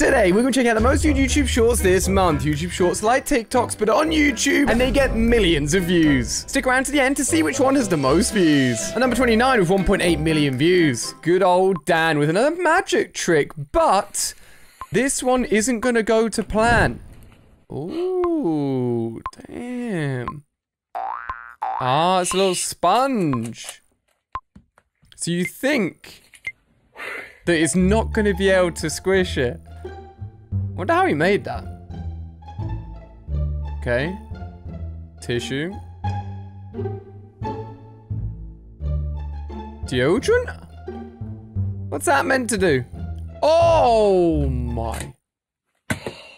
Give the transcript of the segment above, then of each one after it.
Today, we're going to check out the most viewed YouTube shorts this month. YouTube shorts like TikToks, but on YouTube, and they get millions of views. Stick around to the end to see which one has the most views. Number 29 with 1.8 million views. Good old Dan with another magic trick, but this one isn't going to go to plan. Ooh, damn. Ah, it's a little sponge. So you think that it's not going to be able to squish it? Wonder how he made that. Okay. Tissue. Deodorant? What's that meant to do? Oh my.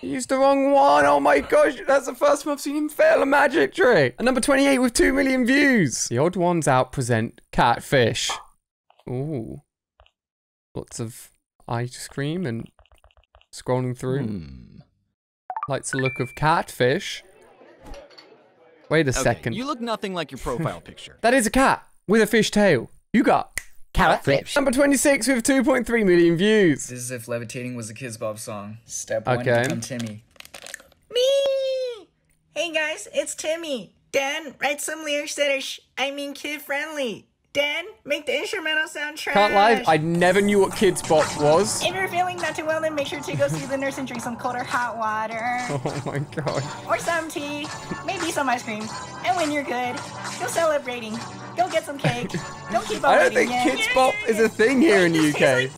He used the wrong one. Oh my gosh. That's the first time I've seen him fail a magic trick. And number 28 with 2 million views. The odd ones out present catfish. Ooh. Lots of ice cream and scrolling through. Hmm. Likes the look of catfish. Wait a Okay, second. You look nothing like your profile picture. That is a cat with a fish tail. You got catfish. Number 26 with 2.3 million views. This is if levitating was a Kidz Bop song. Step one, Okay. become Timmy. Me! Hey guys, it's Timmy. Dan, write some lyrics that are, sh- I mean, kid friendly. Dan, make the instrumental sound trash. Can't lie, I never knew what Kidz Bop was. If you're feeling not too well, then make sure to go see the nurse and drink some cold or hot water. Oh my god. or some tea, maybe some ice cream. And when you're good, go celebrating. Go get some cake. Don't keep on I don't think yeah. Kidz Bop is a thing here in the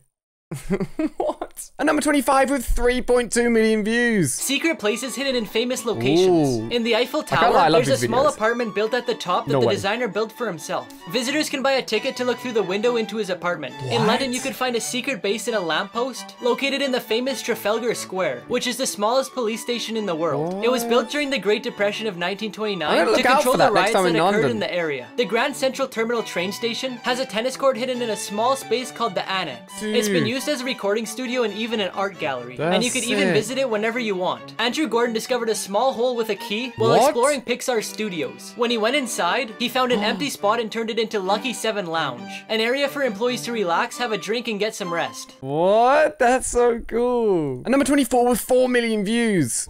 UK. what? And number 25 with 3.2 million views. Secret places hidden in famous locations. Ooh. In the Eiffel Tower, lie, there's a these small apartment built at the top that No the way. designer built for himself. Visitors can buy a ticket to look through the window into his apartment. In London, you could find a secret base in a lamppost located in the famous Trafalgar Square, which is the smallest police station in the world. It was built during the Great Depression of 1929 gonna to control the riots that in occurred London. in the area. The Grand Central Terminal train station has a tennis court hidden in a small space called the Annex. It's been used as a recording studio and even an art gallery. and you That's could even visit it whenever you want. Andrew Gordon discovered a small hole with a key while What? exploring Pixar Studios. When he went inside, he found an empty spot and turned it into Lucky 7 Lounge, an area for employees to relax, have a drink, and get some rest. What? That's so cool. And number 24 with 4 million views.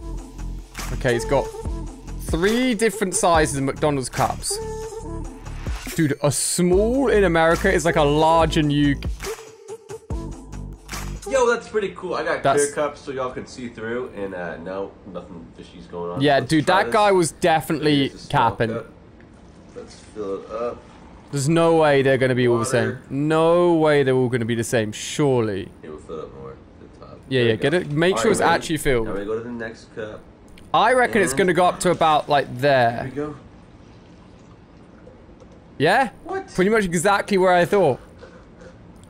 Okay, it's got three different sizes of McDonald's cups. Dude, a small in America is like a large in UK. Yo, that's pretty cool. I got That's- clear cups so y'all can see through, and uh, no, nothing fishy's going on. Yeah, Let's dude, that this. guy was definitely Here's a small capping. cup. Let's fill it up. There's no way they're going to be all the same. No way they're all going to be the same, surely. Here, we'll fill it up more. to the top. Yeah, There yeah, get it- make All sure it's ready? actually filled. Now we go to the next cup. I reckon it's going to go up to about like Here there. we go. Yeah? What? Pretty much exactly where I thought.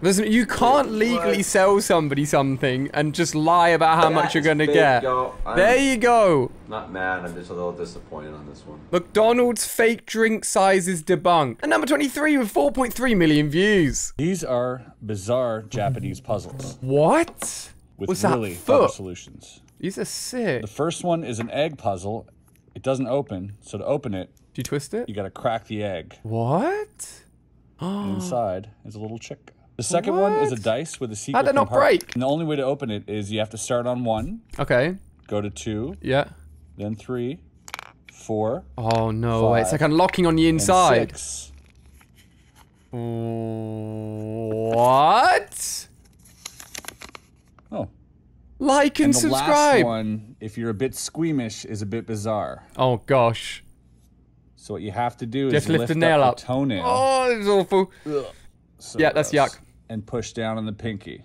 There's, you can't legally sell somebody something and just lie about how much you're gonna get. y'all. There you go. Not mad. I'm just a little disappointed on this one. McDonald's fake drink sizes debunked. And number 23 with 4.3 million views. These are bizarre Japanese puzzles What? with What's really clever foot? solutions. These are sick. The first one is an egg puzzle. It doesn't open, so to open it, Do you twist it? you gotta crack the egg. What? And inside is a little chick. The second one is a dice with a secret How'd that not compartment. break? And the only way to open it is you have to start on one, Okay. go to two, Yeah. then three, four. Oh no way. It's like unlocking on the inside. six. What? Oh, Like and, and the subscribe. last one, if you're a bit squeamish, is a bit bizarre. Oh gosh. So what you have to do is Just lift lift the nail up, up. the toenail. Oh, it's awful. So yeah, that's yuck. And push down on the pinky.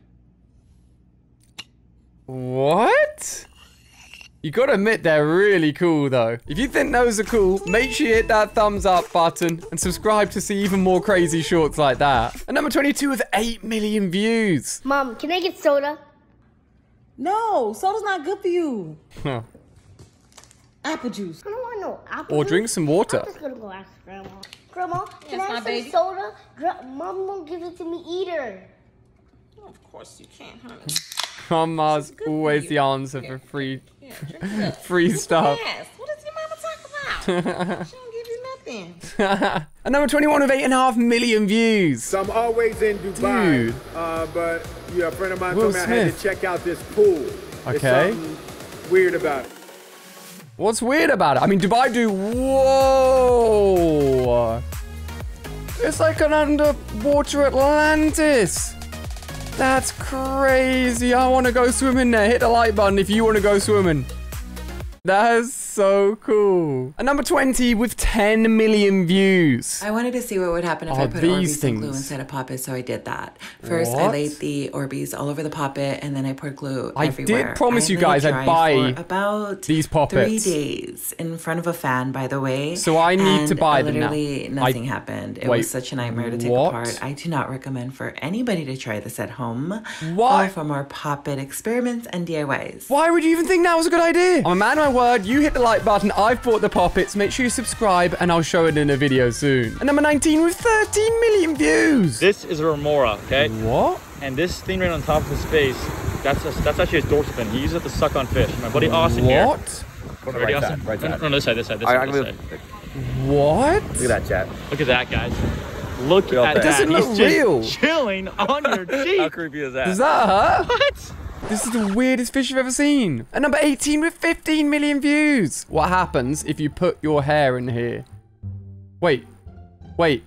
What? You gotta admit they're really cool though. If you think those are cool, make sure you hit that thumbs up button and subscribe to see even more crazy shorts like that. And number 22 with 8 million views. Mom, can I get soda? No, soda's not good for you. Huh. Apple juice. I don't want no apple. Or juice. drink some water. I'm just gonna go ask Grandma. Grandma, can Yes, I my have baby? some soda? Gra- Mom won't give it to me either. Of course you can't, honey. Grandma's always you. the answer for free, Yeah, drink it up. free stuff. Yes. What does your mama talk about? she don't give you nothing. and number 21 with 8.5 million views. So I'm always in Dubai. Dude. Uh, but yeah, a friend of mine Will told me I had Smith. to check out this pool. Okay. weird about it. What's weird about it? I mean, Dubai do. Whoa! It's like an underwater Atlantis. That's crazy. I want to go swimming there. Hit the like button if you want to go swimming. That is so cool. And number 20 with 10 million views. I wanted to see what would happen if Oh, I put these Orbeez and glue things. inside a poppet, so I did that. First, I laid the Orbeez all over the poppet, and then I poured glue I did everywhere. promise you guys I'd buy about these three days in front of a fan, by the way. So I need to buy them now. Literally, I- nothing happened. It Wait, was such a nightmare to take what? apart. I do not recommend for anybody to try this at home. Why? Or for more poppet experiments and DIYs. Why would you even think that was a good idea? I'm a man of my word. You hit the like button. I've bought the poppets. Make sure you subscribe, and I'll show it in a video soon. And number 19 with 13 million views. This is a remora, okay? What? And this thing right on top of his face, that's a, that's actually his dorsal fin. He uses it to suck on fish. My buddy Austin here. What? Right Austin. side, right side. No, no, this side, this side, this I- side. I This can side. What? Look at that, chat. Look at that, guys. Look Look at at that. that. It doesn't He's look just real. chilling on your cheek. How cheek. creepy is that? That hurt? What? This is the weirdest fish I've ever seen. And number 18 with 15 million views. What happens if you put your hair in here? Wait. Wait.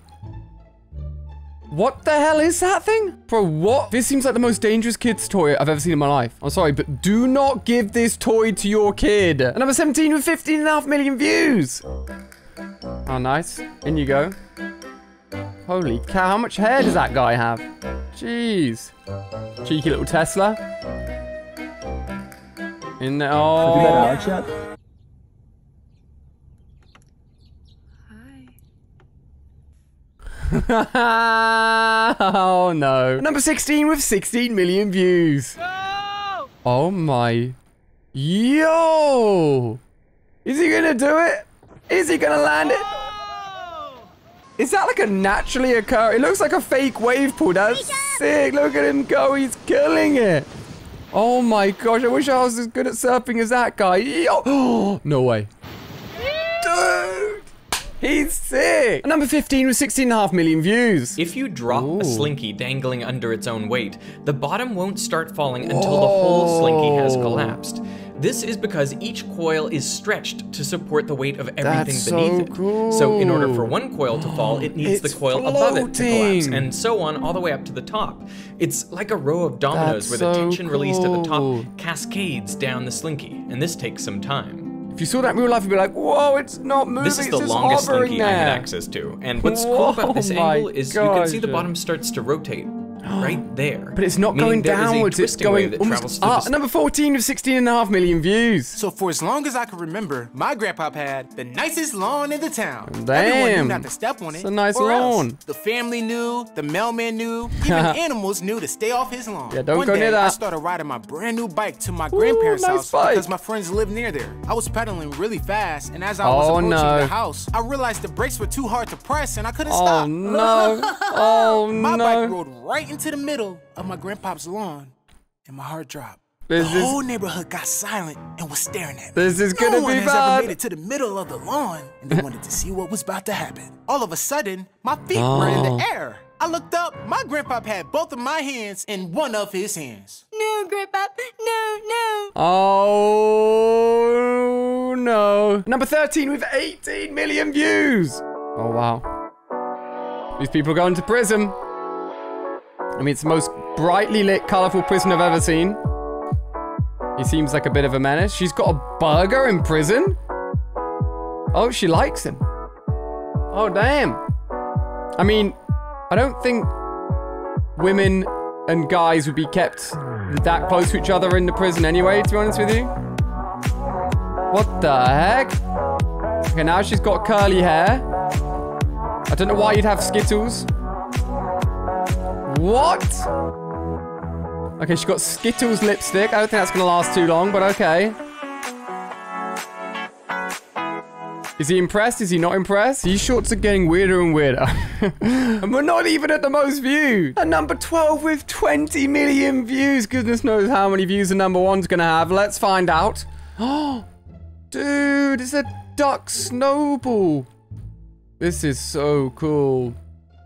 What the hell is that thing? Bro, what? This seems like the most dangerous kid's toy I've ever seen in my life. I'm sorry, but do not give this toy to your kid. And number 17 with 15 and a half million views. Oh, nice. In you go. Holy cow, how much hair does that guy have? Jeez. Cheeky little Tesla. In there. Oh. oh no. Number 16 with 16 million views. Oh my. Yo! Is he gonna do it? Is he gonna land it? Is that like a naturally occur? It looks like a fake wave pool. That's sick. Look at him go. He's killing it. Oh my gosh. I wish I was as good at surfing as that guy. Yo. no way. Dude. He's sick. And number 15 with 16.5 million views. If you drop Ooh. a slinky dangling under its own weight, the bottom won't start falling until the whole slinky has collapsed. This is because each coil is stretched to support the weight of everything That's so beneath it. So in order for one coil to fall, it needs It's the coil above it to collapse, and so on all the way up to the top. It's like a row of dominoes That's where the so tension released at the top cascades down the slinky, and this takes some time. If you saw that in real life, you'd be like, whoa, it's not moving. This is the longest slinky I had access to. And what's cool about this oh angle is you can see the bottom starts to rotate right there. But it's not going there is a downwards, it's going that almost up. the Number 14 with 16 and a half million views. So for as long as I can remember, my grandpa had the nicest lawn in the town. Everyone Damn. knew not to step on it. It's a nice or else. lawn. The family knew, the mailman knew, even animals knew to stay off his lawn. Yeah, don't One go day, near I started riding my brand new bike to my grandparents' nice house bike. because my friends lived near there. I was pedaling really fast, and as I was Oh, approaching no. the house, I realized the brakes were too hard to press, and I couldn't Oh stop. no. Oh My no. bike rolled right into the middle of my grandpa's lawn, and my heart dropped. This the is- whole neighborhood got silent and was staring at me. This is gonna no one be has bad. ever made it to the middle of the lawn, and they wanted to see what was about to happen. All of a sudden, my feet were in Oh. the air. I looked up. My grandpa had both of my hands in one of his hands. No, Grandpa. No, no. Oh no. Number 13 with 18 million views. Oh wow. These people are going to prison. I mean, it's the most brightly lit, colorful prison I've ever seen. He seems like a bit of a menace. She's got a burger in prison? Oh, she likes him. Oh, damn. I mean, I don't think women and guys would be kept that close to each other in the prison anyway, to be honest with you. What the heck? Okay, now she's got curly hair. I don't know why you'd have Skittles. What? Okay, she got Skittles lipstick. I don't think that's gonna last too long, but okay. Is he impressed? Is he not impressed? These shorts are getting weirder and weirder. and we're not even at the most viewed. At number 12 with 20 million views. Goodness knows how many views the number one's gonna have. Let's find out. Oh, dude, it's a duck snowball. This is so cool.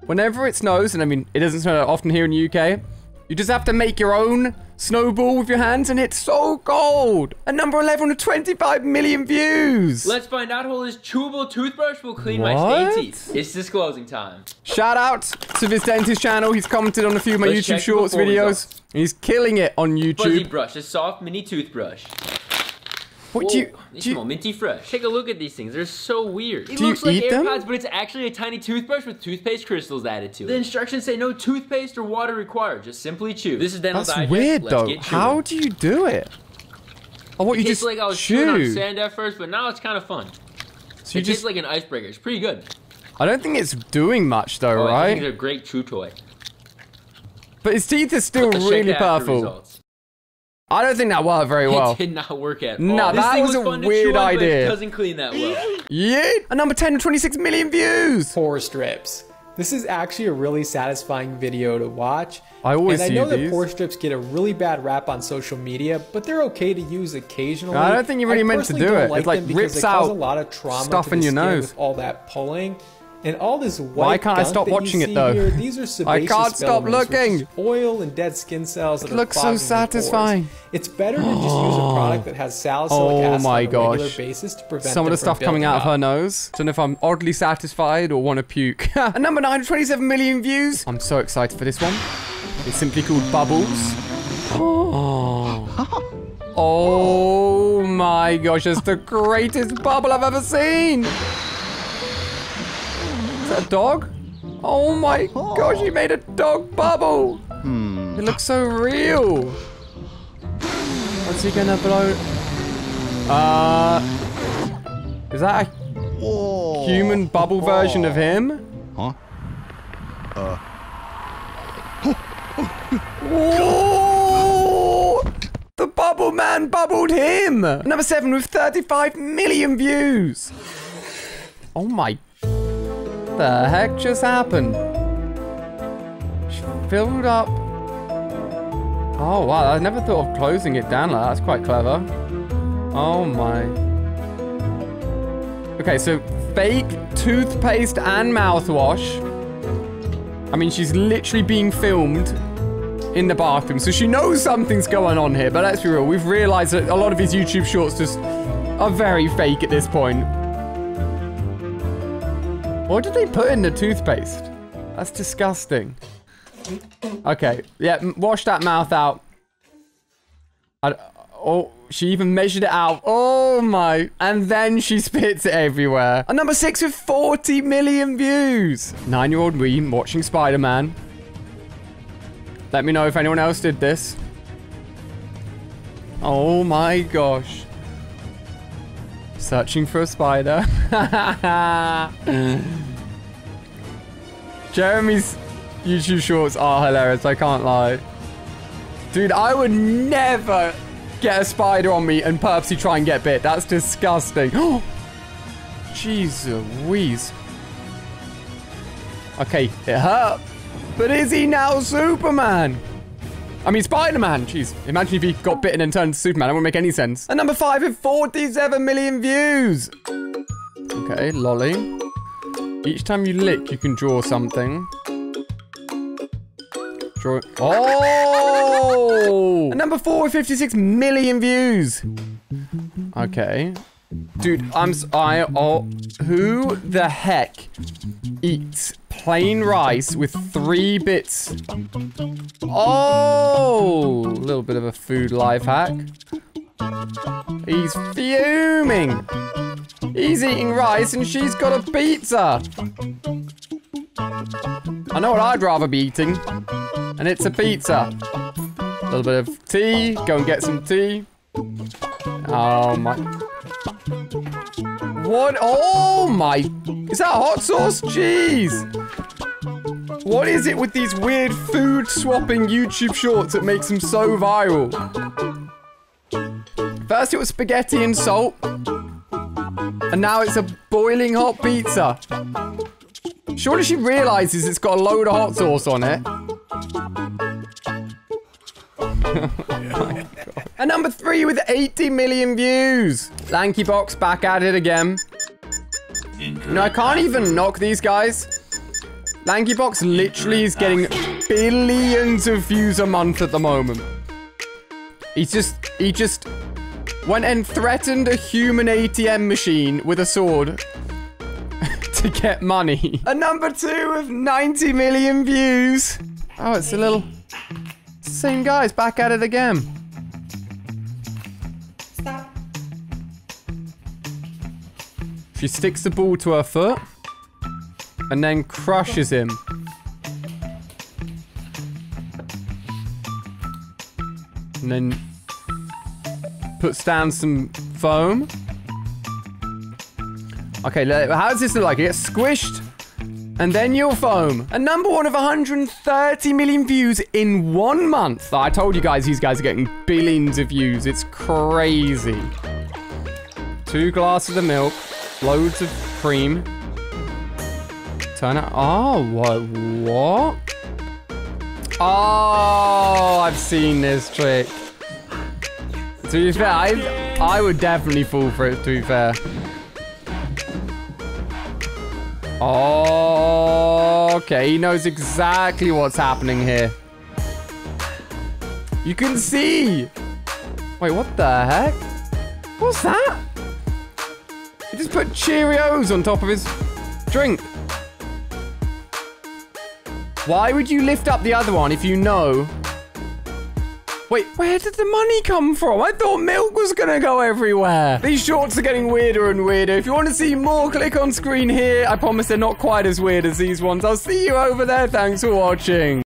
Whenever it snows, and I mean, it doesn't snow that often here in the UK, you just have to make your own snowball with your hands and it's so cold. And number 11 with 25 million views. Let's find out how this chewable toothbrush will clean my What? teeth. It's disclosing time. Shout out to this dentist channel. He's commented on a few of my Let's YouTube Shorts videos. He's killing it on Fuzzy YouTube. brush, a soft mini toothbrush. What do you- Whoa, They do you- smell minty fresh. Take a look at these things. They're so weird. It Do you looks like eat them? AirPods, but it's actually a tiny toothbrush with toothpaste crystals added to it. The instructions say no toothpaste or water required. Just simply chew. This is Dental That's Digest. weird Let's though. get. How do you do it? Oh, what it you tastes just like I was chewing on chew? sand at first, but now it's kind of fun. So you it just tastes like an icebreaker. It's pretty good. I don't think it's doing much though, Oh, I think right? it's a great chew toy. But his teeth are still really the after powerful. Results. I don't think that worked very well. It did not work at all. No, This that thing was a weird chew on, idea. It doesn't clean that well. Yeah, a number 10 with 26 million views. Pore strips. This is actually a really satisfying video to watch. I always and I see know that these. pore strips get a really bad rap on social media, but they're okay to use occasionally. I don't think you're really I meant to do don't it. Like It, like, them because rips they cause out a lot of trauma stuff in your skin nose. with all that pulling. And all this white Why can't I stop watching it, see though? Here, these are I can't stop filaments, which is looking. Oil and dead skin cells that It are looks so clogging pores. satisfying. It's better to just use a product that has salicylic Oh acid my on a regular basis to prevent Some of the stuff coming building out of her nose. Don't know if I'm oddly satisfied or want to puke. a number 9 27 million views. I'm so excited for this one. It's simply called Bubbles. Oh. Oh my gosh, it's the greatest bubble I've ever seen. Is that a dog? Oh my gosh, he made a dog bubble. It looks so real. What's he gonna blow? Uh, is that a human bubble version of him? Huh? Uh. Whoa! The Bubble Man bubbled him! Number 7 with 35 million views! Oh my... The heck just happened? She filled up... Oh wow, I never thought of closing it down like that. That's quite clever. Oh my... Okay, so fake toothpaste and mouthwash. I mean, she's literally being filmed in the bathroom, so she knows something's going on here. But let's be real, we've realized that a lot of his YouTube shorts just are very fake at this point. What did they put in the toothpaste? That's disgusting. Okay, yeah, wash that mouth out. I, oh, she even measured it out. Oh my. And then she spits it everywhere. And number six with 40 million views. Nine-year-old me watching Spider-Man. Let me know if anyone else did this. Oh my gosh. Searching for a spider. Jeremy's YouTube shorts are hilarious, I can't lie. Dude, I would never get a spider on me and purposely try and get bit. That's disgusting. Jesus, Louise. Okay, it hurt. But is he now Superman? I mean, Spider-Man. Jeez, imagine if he got bitten and turned to Superman. That wouldn't make any sense. And number five with 47 million views. Okay, lolly. Each time you lick, you can draw something. Draw. Oh! And number four with 56 million views. Okay. Dude, I'm. I. Oh. Who the heck eats plain rice with three bits? Oh! A little bit of a food life hack. He's fuming. He's eating rice and she's got a pizza. I know what I'd rather be eating. And it's a pizza. A little bit of tea. Go and get some tea. Oh my. What? Oh my. Is that hot sauce? Jeez. What is it with these weird food swapping YouTube shorts that makes them so viral? First it was spaghetti and salt. And now it's a boiling hot pizza. Surely she realizes it's got a load of hot sauce on it. and number three with 80 million views. Lanky Box back at it again. No, I can't even knock these guys. Lanky Box literally is getting billions of views a month at the moment. He's just, he just went and threatened a human ATM machine with a sword to get money. A number two with 90 million views. Oh, it's a little, same guys back at it again. Stop. She sticks the ball to her foot and then crushes him. And then puts down some foam. Okay, how does this look like? It gets squished and then you'll foam. A number one of 130 million views in one month. I told you guys these guys are getting billions of views. It's crazy. Two glasses of milk, loads of cream. Turn it. Oh, what? What? Oh, I've seen this trick. To be fair, I, I would definitely fall for it, to be fair. Oh, okay. He knows exactly what's happening here. You can see. Wait, what the heck? What's that? He just put Cheerios on top of his drink. Why would you lift up the other one if you know? Wait, where did the money come from? I thought milk was gonna go everywhere. These shorts are getting weirder and weirder. If you want to see more, click on screen here. I promise they're not quite as weird as these ones. I'll see you over there. Thanks for watching.